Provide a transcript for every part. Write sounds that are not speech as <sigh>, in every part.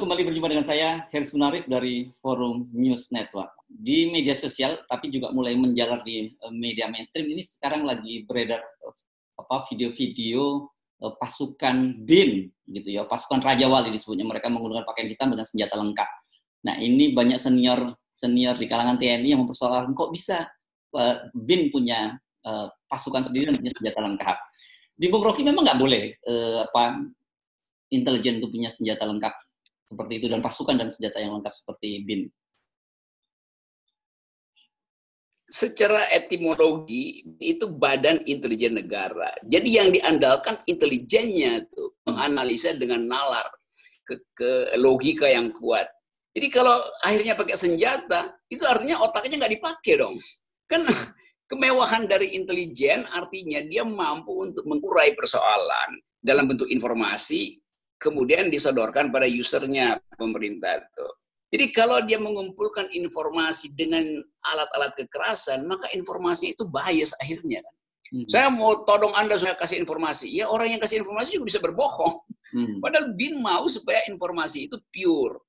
kembali berjumpa dengan saya, Heris Munarif dari Forum News Network. Di media sosial, tapi juga mulai menjalar di eh, media mainstream, ini sekarang lagi beredar eh, apa video-video eh, pasukan BIN, gitu ya, pasukan Raja Wali disebutnya. Mereka menggunakan pakaian hitam dengan senjata lengkap. Nah, ini banyak senior senior di kalangan TNI yang mempersoalkan kok bisa BIN punya pasukan sendiri dan punya senjata lengkap. Di Bung Rocky memang nggak boleh apa intelijen itu punya senjata lengkap seperti itu dan pasukan dan senjata yang lengkap seperti BIN? Secara etimologi itu badan intelijen negara. Jadi yang diandalkan intelijennya tuh menganalisa dengan nalar ke, ke logika yang kuat. Jadi kalau akhirnya pakai senjata, itu artinya otaknya nggak dipakai dong. Kan <laughs> kemewahan dari intelijen artinya dia mampu untuk mengurai persoalan dalam bentuk informasi kemudian disodorkan pada usernya pemerintah itu. Jadi kalau dia mengumpulkan informasi dengan alat-alat kekerasan, maka informasi itu bias akhirnya. Hmm. Saya mau todong Anda saya kasih informasi. Ya orang yang kasih informasi juga bisa berbohong. Hmm. Padahal BIN mau supaya informasi itu pure.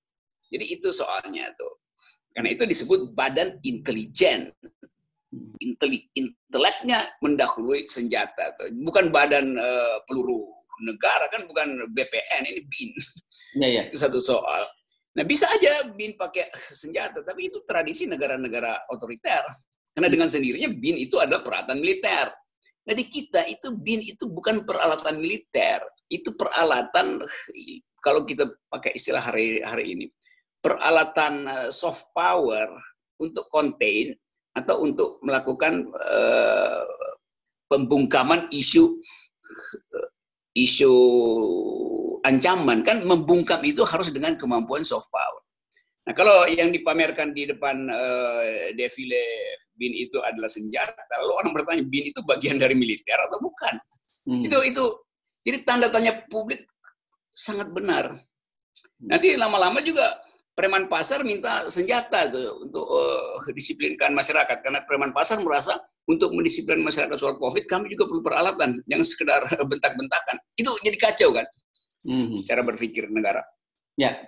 Jadi itu soalnya tuh. Karena itu disebut badan intelijen. Hmm. Inteli, inteleknya mendahului senjata. Tuh. Bukan badan uh, peluru negara kan bukan BPN ini BIN. Ya, ya. itu satu soal. Nah bisa aja BIN pakai senjata, tapi itu tradisi negara-negara otoriter. Karena dengan sendirinya BIN itu adalah peralatan militer. Nah di kita itu BIN itu bukan peralatan militer, itu peralatan kalau kita pakai istilah hari hari ini peralatan eh, soft power untuk contain atau untuk melakukan uh, pembungkaman isu isu ancaman kan membungkam itu harus dengan kemampuan soft power. Nah kalau yang dipamerkan di depan uh, defile bin itu adalah senjata, lalu orang bertanya bin itu bagian dari militer atau bukan? Hmm. Itu itu jadi tanda tanya publik sangat benar. Nanti lama-lama juga preman pasar minta senjata tuh untuk uh, disiplinkan masyarakat karena preman pasar merasa untuk mendisiplinkan masyarakat soal COVID kami juga perlu peralatan yang sekedar <laughs> bentak-bentakan itu jadi kacau kan hmm. cara berpikir negara. Ya,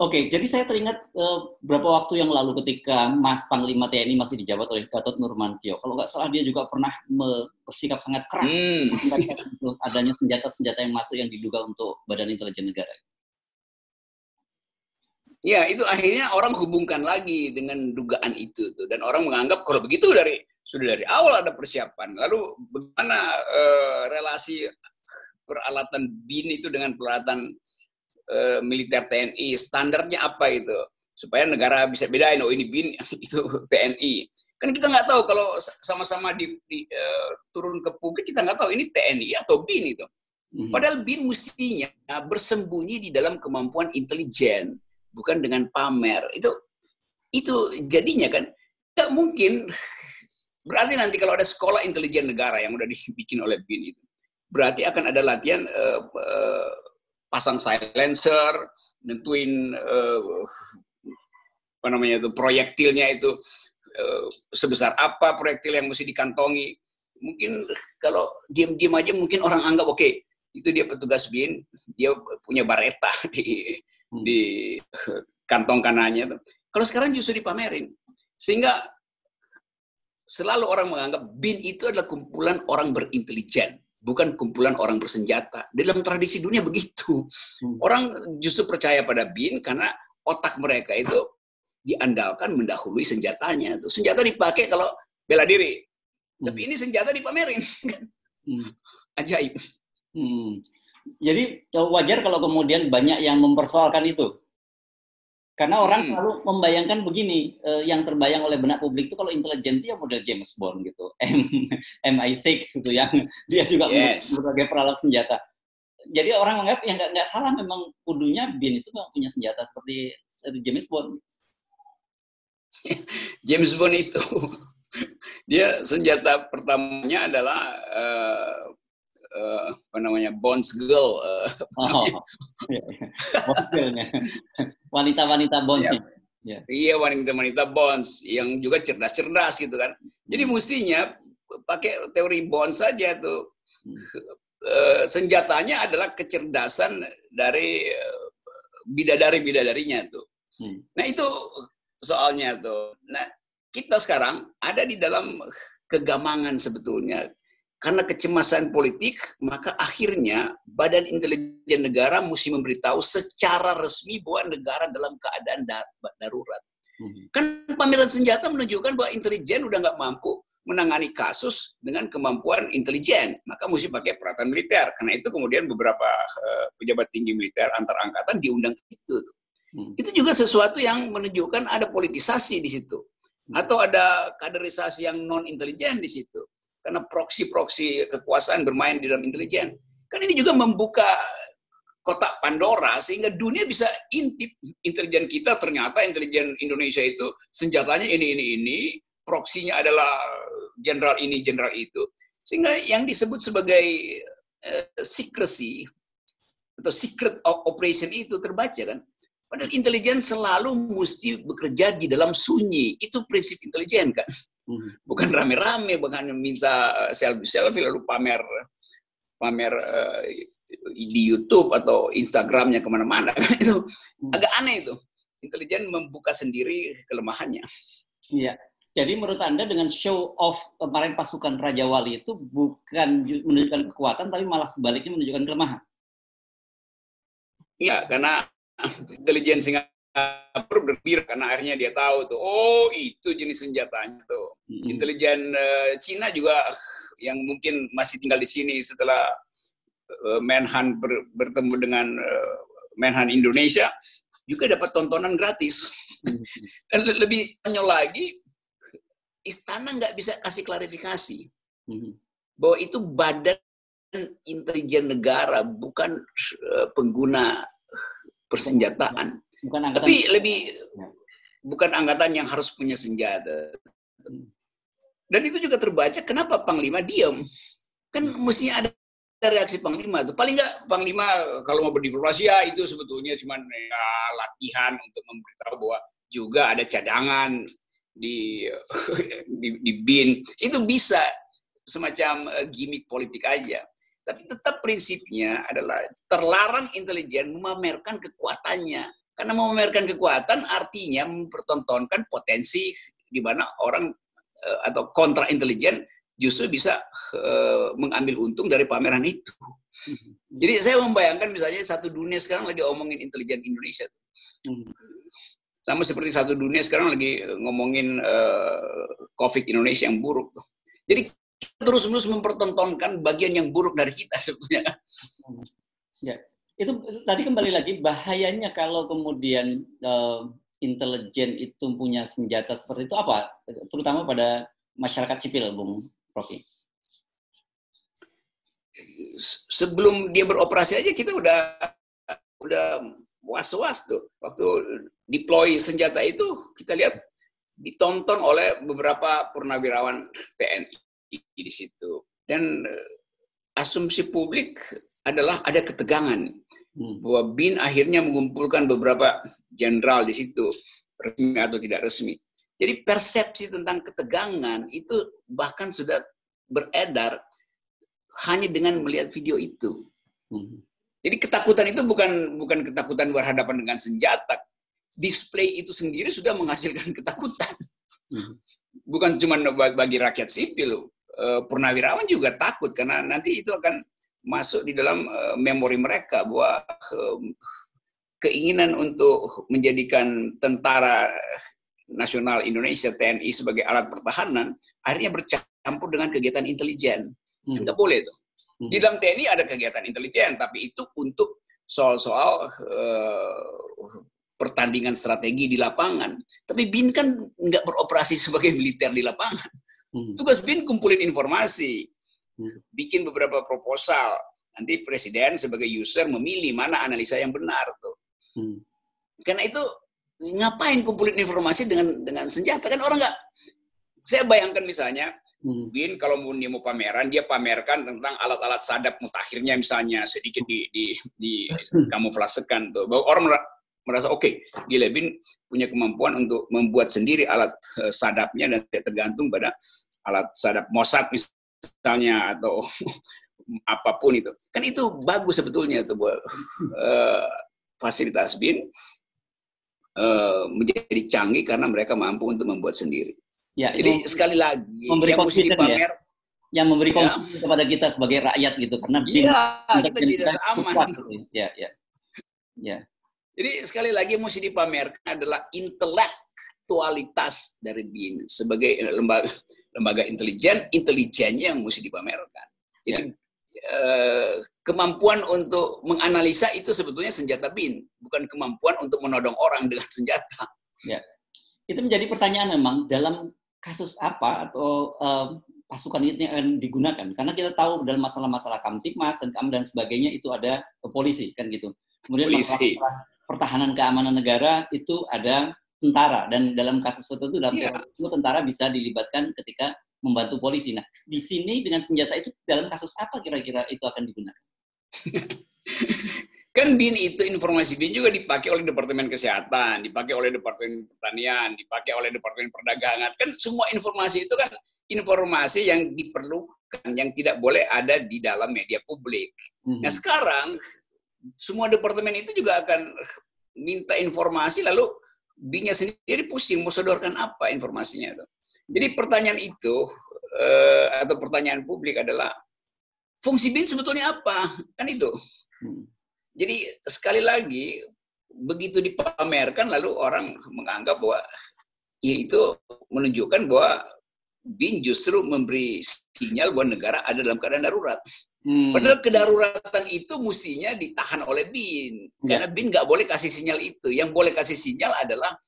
oke. Okay, jadi saya teringat uh, beberapa waktu yang lalu ketika Mas Panglima TNI masih dijabat oleh Gatot Nurmantio. Kalau nggak salah dia juga pernah bersikap sangat keras hmm. <laughs> adanya senjata-senjata yang masuk yang diduga untuk Badan Intelijen Negara. Ya, itu akhirnya orang hubungkan lagi dengan dugaan itu tuh dan orang menganggap kalau begitu dari sudah dari awal ada persiapan. Lalu bagaimana uh, relasi peralatan BIN itu dengan peralatan uh, militer TNI? Standarnya apa itu? Supaya negara bisa bedain, oh ini BIN, <laughs> itu TNI. Kan kita nggak tahu kalau sama-sama di, di uh, turun ke publik, kita nggak tahu ini TNI atau BIN itu. Hmm. Padahal BIN mestinya bersembunyi di dalam kemampuan intelijen bukan dengan pamer. Itu itu jadinya kan nggak mungkin. <laughs> Berarti nanti kalau ada sekolah intelijen negara yang udah dibikin oleh BIN itu, berarti akan ada latihan uh, uh, pasang silencer, nentuin uh, apa namanya itu proyektilnya itu uh, sebesar apa proyektil yang mesti dikantongi. Mungkin kalau diam-diam aja mungkin orang anggap oke okay, itu dia petugas BIN, dia punya bareta <laughs> di di kantong kanannya. Kalau sekarang justru dipamerin. Sehingga selalu orang menganggap BIN itu adalah kumpulan orang berintelijen, bukan kumpulan orang bersenjata. Dalam tradisi dunia <laughs> begitu. Hmm. Orang justru percaya pada BIN karena otak mereka itu diandalkan mendahului senjatanya. Tuh. Senjata dipakai kalau bela diri. Hmm. Tapi ini senjata dipamerin. <laughs> Hmm. Ajaib. Hmm. Jadi ya, wajar kalau kemudian banyak yang mempersoalkan itu. Karena orang hmm. selalu membayangkan begini, eh, yang terbayang oleh benak publik itu kalau intelijen itu ya model James Bond gitu, <laughs> M, MI6 gitu yang <laughs> dia juga yes. berbagai peralat senjata. Jadi orang menganggap yang nggak salah memang kudunya Bin itu punya senjata seperti, seperti James Bond. <laughs> James Bond itu dia senjata pertamanya adalah uh, uh, apa namanya Bonds Girl. Uh, oh, iya, iya. Wanita-wanita Bonds. Ya. Ya. Iya wanita-wanita bonds yang juga cerdas-cerdas gitu kan. Jadi hmm. mestinya pakai teori bonds saja tuh. Hmm. Uh, <laughs> senjatanya adalah kecerdasan dari uh, bidadari-bidadarinya tuh. Hmm. Nah itu soalnya tuh. Nah kita sekarang ada di dalam kegamangan sebetulnya. Karena kecemasan politik, maka akhirnya Badan Intelijen Negara mesti memberitahu secara resmi bahwa negara dalam keadaan darurat. Hmm. Kan pameran senjata menunjukkan bahwa intelijen udah nggak mampu menangani kasus dengan kemampuan intelijen, maka mesti pakai peralatan militer. Karena itu kemudian beberapa uh, pejabat tinggi militer antar angkatan diundang itu. Hmm. Itu juga sesuatu yang menunjukkan ada politisasi di situ. Hmm. Atau ada kaderisasi yang non intelijen di situ. Karena proksi-proksi kekuasaan bermain di dalam intelijen. Kan ini juga membuka kotak Pandora sehingga dunia bisa intip intelijen kita ternyata intelijen Indonesia itu senjatanya ini ini ini proksinya adalah jenderal ini, jenderal itu. Sehingga yang disebut sebagai uh, secrecy atau secret operation itu terbaca kan. Padahal intelijen selalu mesti bekerja di dalam sunyi. Itu prinsip intelijen kan. Hmm. Bukan rame-rame, bukan minta selfie-selfie lalu pamer pamer uh, di YouTube atau Instagramnya ke mana-mana. <laughs> itu hmm. agak aneh itu. Intelijen membuka sendiri kelemahannya. Iya. Jadi menurut Anda dengan show off kemarin pasukan Raja Wali itu bukan menunjukkan kekuatan, tapi malah sebaliknya menunjukkan kelemahan? Iya, karena intelijen Singapura berpikir karena akhirnya dia tahu tuh, oh itu jenis senjatanya tuh. Hmm. Intelijen uh, Cina juga yang mungkin masih tinggal di sini setelah uh, Menhan ber, bertemu dengan uh, Menhan Indonesia juga dapat tontonan gratis. <laughs> Dan lebih konyol lagi, istana nggak bisa kasih klarifikasi hmm. bahwa itu badan intelijen negara bukan uh, pengguna persenjataan bukan angkatan. tapi lebih ya. bukan angkatan yang harus punya senjata hmm. Dan itu juga terbaca kenapa panglima diam kan hmm. mestinya ada reaksi panglima itu paling nggak panglima kalau mau berdiplomasi ya itu sebetulnya cuma ya, latihan untuk memberitahu bahwa juga ada cadangan di <laughs> di, di bin. Itu bisa semacam uh, gimmick politik aja. Tapi tetap prinsipnya adalah terlarang intelijen memamerkan kekuatannya. Karena memamerkan kekuatan artinya mempertontonkan potensi di mana orang atau kontra intelijen justru bisa uh, mengambil untung dari pameran itu. Jadi saya membayangkan misalnya satu dunia sekarang lagi omongin intelijen Indonesia. Hmm sama seperti satu dunia sekarang lagi ngomongin uh, COVID Indonesia yang buruk. Jadi terus-menerus mempertontonkan bagian yang buruk dari kita sebetulnya. Ya, itu tadi kembali lagi bahayanya kalau kemudian uh, intelijen itu punya senjata seperti itu apa? Terutama pada masyarakat sipil, Bung Profi. Sebelum dia beroperasi aja kita udah udah was-was tuh waktu deploy senjata itu kita lihat ditonton oleh beberapa purnawirawan TNI di situ dan eh, asumsi publik adalah ada ketegangan hmm. bahwa BIN akhirnya mengumpulkan beberapa jenderal di situ resmi atau tidak resmi. Jadi persepsi tentang ketegangan itu bahkan sudah beredar hanya dengan melihat video itu. Hmm. Jadi ketakutan itu bukan bukan ketakutan berhadapan dengan senjata, display itu sendiri sudah menghasilkan <laughs> ketakutan. Hmm. Bukan cuma bagi rakyat sipil, eh, purnawirawan juga takut karena nanti itu akan masuk di dalam eh, memori mereka bahwa eh, keinginan untuk menjadikan tentara nasional Indonesia TNI sebagai alat pertahanan akhirnya bercampur dengan kegiatan intelijen. Hmm. Nggak boleh itu. Hmm. Di dalam TNI ada kegiatan intelijen, tapi itu untuk soal-soal uh, pertandingan strategi di lapangan. Tapi BIN kan nggak beroperasi sebagai militer di lapangan. Hmm. Tugas BIN kumpulin informasi, hmm. bikin beberapa proposal. Nanti presiden sebagai user memilih mana analisa yang benar tuh. Hmm. Karena itu ngapain kumpulin informasi dengan dengan senjata kan orang nggak. Saya bayangkan misalnya Hmm. Bin kalau mau dia mau pameran, dia pamerkan tentang alat-alat sadap mutakhirnya misalnya sedikit di di, di kamuflasekan tuh. Bahwa orang merasa oke, okay, gila Bin punya kemampuan untuk membuat sendiri alat uh, sadapnya dan tidak tergantung pada alat sadap Mossad misalnya atau <laughs> apa pun itu. Kan itu bagus sebetulnya tuh buat uh, fasilitas BIN uh, menjadi canggih karena mereka mampu untuk membuat sendiri. Ya, Jadi sekali lagi memberi yang mesti dipamer ya? yang memberi ya. kepada kita sebagai rakyat gitu karena BIN ya, kita tidak aman. Gitu. Ya, ya. Ya. Jadi sekali lagi mesti dipamerkan adalah intelektualitas dari BIN sebagai lembaga lembaga intelijen, intelijennya yang mesti dipamerkan. Jadi ya. Eh, kemampuan untuk menganalisa itu sebetulnya senjata BIN, bukan kemampuan untuk menodong orang dengan <laughs> senjata. Ya. Itu menjadi pertanyaan memang dalam kasus apa atau um, pasukan ini akan digunakan karena kita tahu dalam masalah-masalah kamtipmas dan kam dan sebagainya itu ada polisi kan gitu kemudian polisi. masalah pertahanan keamanan negara itu ada tentara dan dalam kasus tertentu dalam yeah. terorisme tentara bisa dilibatkan ketika membantu polisi. Nah, di sini dengan senjata itu dalam kasus apa kira-kira itu akan digunakan? kan BIN itu informasi BIN juga dipakai oleh Departemen Kesehatan, dipakai oleh Departemen Pertanian, dipakai oleh Departemen Perdagangan. Kan semua informasi itu kan informasi yang diperlukan, yang tidak boleh ada di dalam media publik. Mm -hmm. Nah sekarang semua departemen itu juga akan minta informasi lalu Binya sendiri pusing mau sodorkan apa informasinya itu. Jadi pertanyaan itu eh, atau pertanyaan publik adalah fungsi bin sebetulnya apa? Kan itu. Hmm. Jadi sekali lagi begitu dipamerkan lalu orang menganggap bahwa ya itu menunjukkan bahwa bin justru memberi sinyal bahwa negara ada dalam keadaan darurat. Hmm. Padahal kedaruratan itu mestinya ditahan oleh BIN. Ya. Karena BIN nggak boleh kasih sinyal itu. Yang boleh kasih sinyal adalah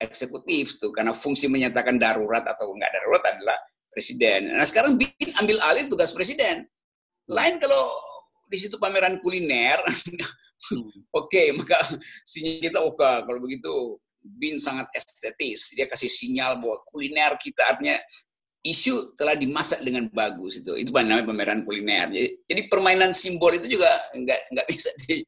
eksekutif tuh. Karena fungsi menyatakan darurat atau nggak darurat adalah presiden. Nah sekarang BIN ambil alih tugas presiden. Lain kalau di situ pameran kuliner, hmm. <laughs> oke okay, maka sinyal kita oke okay, kalau begitu BIN sangat estetis. Dia kasih sinyal bahwa kuliner kita artinya isu telah dimasak dengan bagus itu itu namanya pameran kuliner jadi, jadi permainan simbol itu juga nggak nggak bisa di,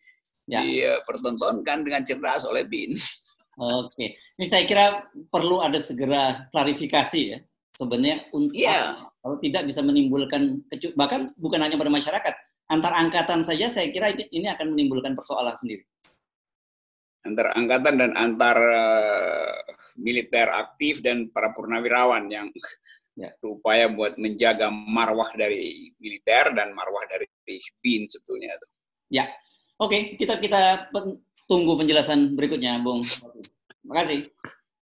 ya. dipertontonkan dengan cerdas oleh bin <laughs> oke ini saya kira perlu ada segera klarifikasi ya sebenarnya untuk ya. kalau tidak bisa menimbulkan kecu bahkan bukan hanya pada masyarakat antar angkatan saja saya kira ini akan menimbulkan persoalan sendiri antar angkatan dan antar uh, militer aktif dan para purnawirawan yang ya. upaya buat menjaga marwah dari militer dan marwah dari BIN sebetulnya. Ya, oke kita kita tunggu penjelasan berikutnya, Bung. Terima kasih.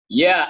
Ya.